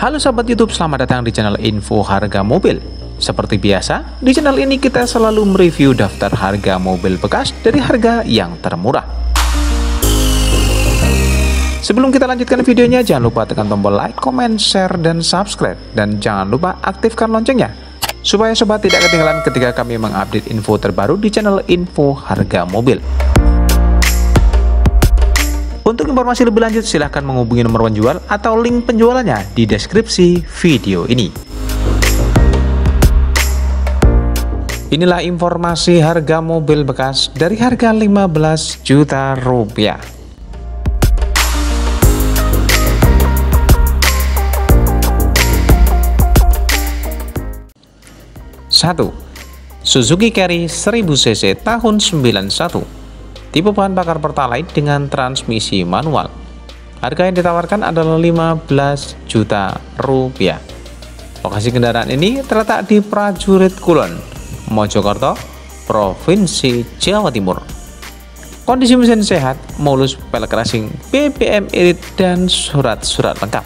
Halo sahabat YouTube, selamat datang di channel Info Harga Mobil. Seperti biasa, di channel ini kita selalu mereview daftar harga mobil bekas dari harga yang termurah. Sebelum kita lanjutkan videonya, jangan lupa tekan tombol like, comment, share, dan subscribe. Dan jangan lupa aktifkan loncengnya, supaya sobat tidak ketinggalan ketika kami mengupdate info terbaru di channel Info Harga Mobil. Untuk informasi lebih lanjut silahkan menghubungi nomor penjual atau link penjualannya di deskripsi video ini. Inilah informasi harga mobil bekas dari harga 15 juta rupiah. Satu, Suzuki Carry 1000cc tahun 91 tipe bahan bakar Pertalite dengan transmisi manual. Harga yang ditawarkan adalah 15 juta rupiah. Lokasi kendaraan ini terletak di Prajurit Kulon, Mojokerto, Provinsi Jawa Timur. Kondisi mesin sehat, mulus pelek racing, BBM irit, dan surat-surat lengkap.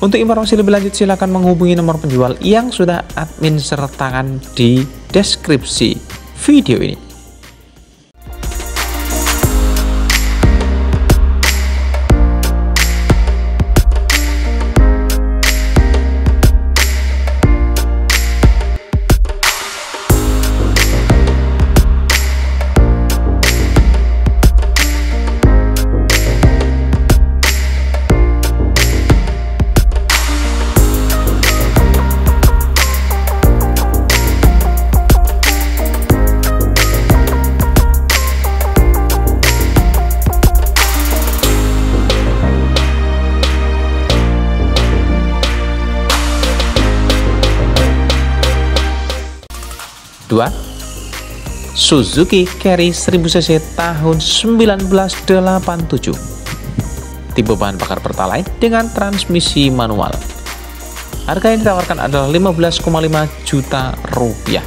Untuk informasi lebih lanjut silakan menghubungi nomor penjual yang sudah admin sertakan di deskripsi video ini. 2. Suzuki Carry 1000cc tahun 1987 Tipe bahan bakar Pertalite dengan transmisi manual. Harga yang ditawarkan adalah 15,5 juta rupiah.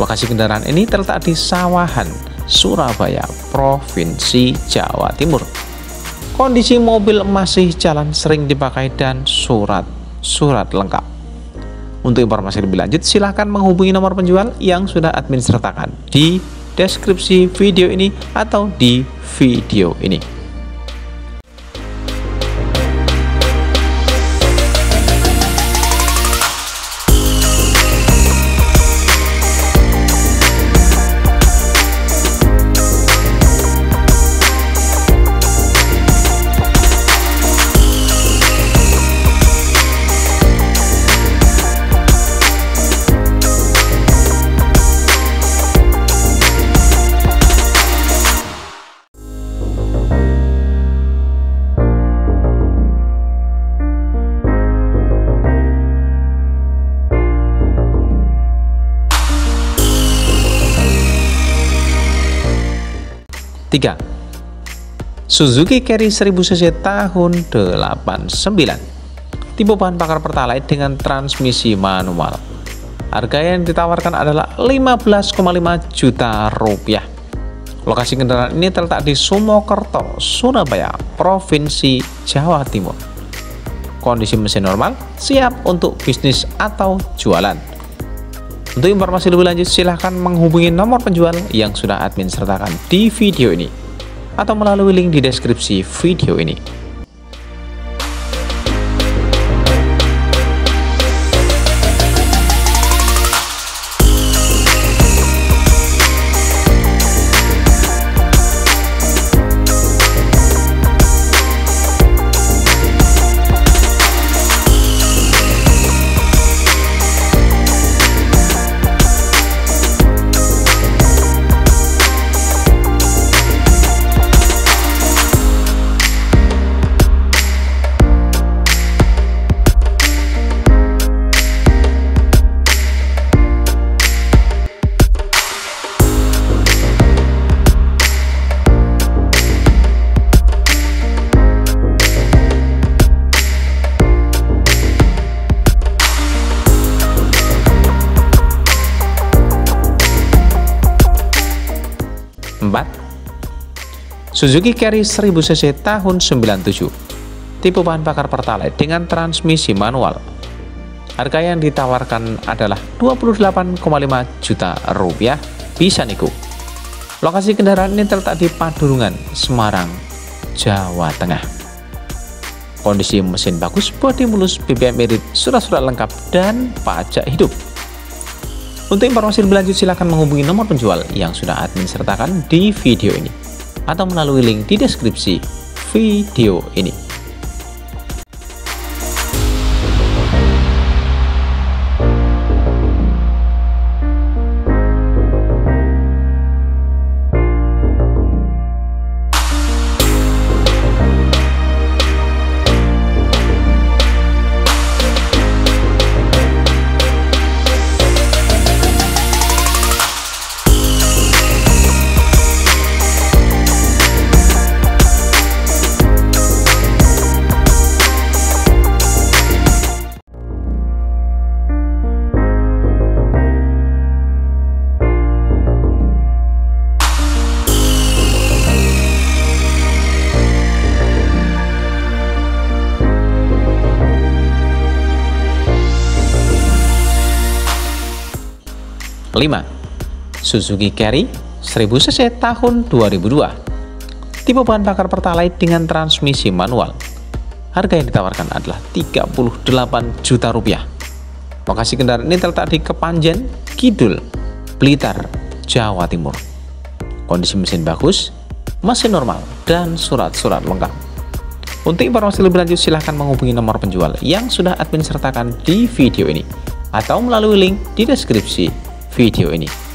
Lokasi kendaraan ini terletak di Sawahan, Surabaya, Provinsi Jawa Timur. Kondisi mobil masih jalan sering dipakai dan surat-surat lengkap untuk informasi lebih lanjut, silahkan menghubungi nomor penjual yang sudah admin sertakan di deskripsi video ini atau di video ini. 3. Suzuki Carry 1000cc tahun 89 Tipe bahan bakar Pertalite dengan transmisi manual. Harga yang ditawarkan adalah 15,5 juta rupiah. Lokasi kendaraan ini terletak di Sumokerto, Surabaya, Provinsi Jawa Timur. Kondisi mesin normal, siap untuk bisnis atau jualan untuk informasi lebih lanjut silahkan menghubungi nomor penjual yang sudah admin sertakan di video ini atau melalui link di deskripsi video ini. 4. Suzuki Carry 1000cc tahun 97 tipe bahan bakar Pertalite dengan transmisi manual. Harga yang ditawarkan adalah 28,5 juta rupiah. Bisa niku. Lokasi kendaraan ini terletak di Padurungan, Semarang, Jawa Tengah. Kondisi mesin bagus, bodi mulus, BBM irit, surat-surat lengkap, dan pajak hidup. Untuk informasi lebih lanjut silahkan menghubungi nomor penjual yang sudah admin sertakan di video ini atau melalui link di deskripsi video ini. 5. Suzuki Carry 1000 cc tahun 2002 Tipe bahan bakar Pertalite dengan transmisi manual. Harga yang ditawarkan adalah 38 juta rupiah. Lokasi kendaraan ini terletak di Kepanjen, Kidul, Blitar, Jawa Timur. Kondisi mesin bagus, mesin normal, dan surat-surat lengkap. Untuk informasi lebih lanjut silahkan menghubungi nomor penjual yang sudah admin sertakan di video ini atau melalui link di deskripsi video ini.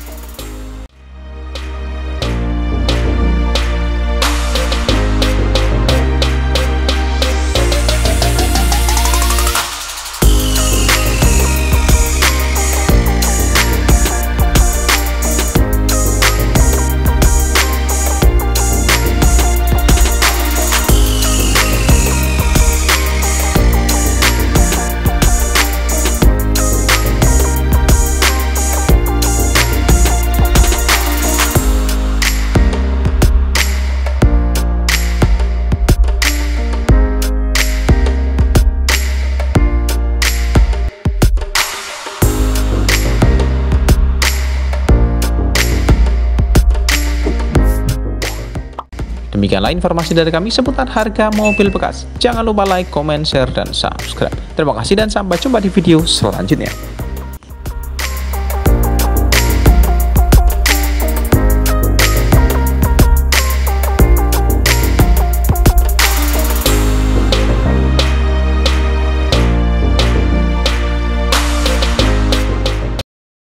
Demikianlah informasi dari kami seputar harga mobil bekas. Jangan lupa like, comment, share, dan subscribe. Terima kasih dan sampai jumpa di video selanjutnya.